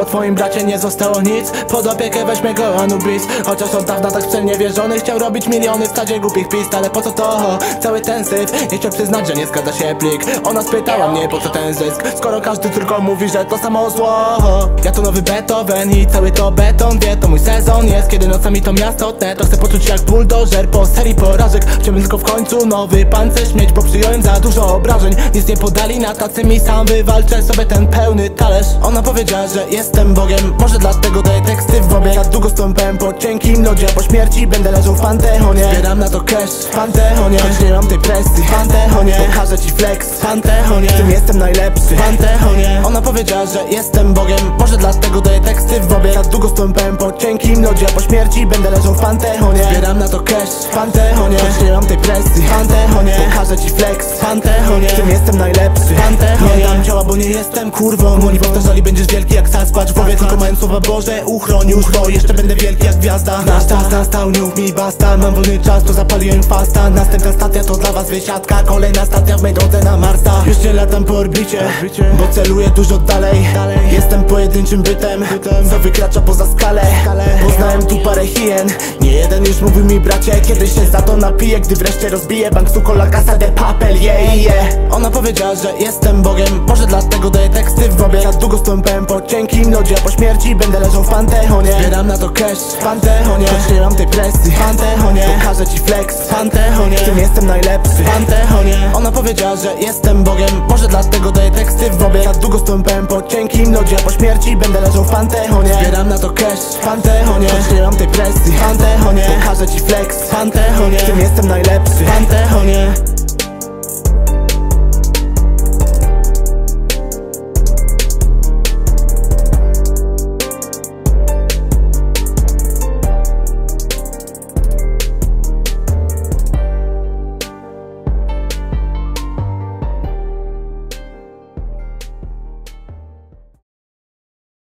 Po twoim bracie nie zostało nic. Pod opiekę weźmie go Anubis Chociaż od dawna tak w cel niewierzony Chciał robić miliony w stadzie głupich pist. Ale po co to? Cały ten syf. Nie chciał przyznać, że nie zgadza się plik. Ona spytała mnie po co ten zysk? Skoro każdy tylko mówi, że to samo zło. Ja to nowy Beethoven i cały to beton. Wie, to mój sezon jest. Kiedy nocami to miasto te To chcę poczuć jak buldożer po serii porażek. Chciałbym tylko w końcu nowy pancerz mieć Bo przyjąłem za dużo obrażeń. Nic nie podali na tacy mi sam wywalczę sobie ten pełny talerz. Ona powiedziała, że jestem Bogiem Może dlatego daję teksty w bobie Ja długo stąpałem po cienkim lodzie Po śmierci będę leżał w Panteonie Zbieram na to cash w Panteonie Choć nie mam tej presji w Panteonie Pokażę ci flex w Panteonie W tym jestem najlepszy w Ona powiedziała, że jestem Bogiem Może dlatego daję teksty w bobie Ja długo stąpałem po cienkim lodzie Po śmierci będę leżał w Panteonie Zbieram na to cash w Panteonie Choć nie mam tej presji w Panteonie Pokażę ci flex w Panteonie W tym jestem najlepszy w bo nie jestem kurwą. Oni powtarzali, będziesz wielki jak Sasquatch W głowie. Tylko mając słowa Boże Uchroń już, bo jeszcze będę wielki jak gwiazda. Nasz czas nastał, nie mów mi basta. Mam wolny czas, to zapaliłem fasta. Następna stacja to dla was wysiadka. Kolejna stacja w mej drodze na Marsa. Już nie latam po orbicie Bo celuję dużo dalej. Jestem pojedynczym bytem Co wykracza poza skalę. Poznałem tu parę hien. Nie jeden już mówił mi bracie Kiedy się za to napiję Gdy wreszcie rozbiję bank su la casa de papel. Yeah, yeah. Ona powiedziała, że jestem Bogiem. Może dlatego daję teksty w bobie Ja długo stąpałem po cienkim lodzie. Po śmierci będę leżał w Panteonie. Zbieram na to cash w Panteonie. Choć nie mam tej presji w Panteonie. Pokażę ci flex w Panteonie. Tym jestem najlepszy w Panteonie? Ona powiedziała, że jestem Bogiem. Może dlatego daję teksty w bobie Ja długo stąpałem po cienkim lodzie. Po śmierci będę leżał w Panteonie. Zbieram na to cash w Panteonie. Choć nie mam tej presji w Panteonie. Pokażę ci flex w Panteonie. Tym jestem najlepszy w Panteonie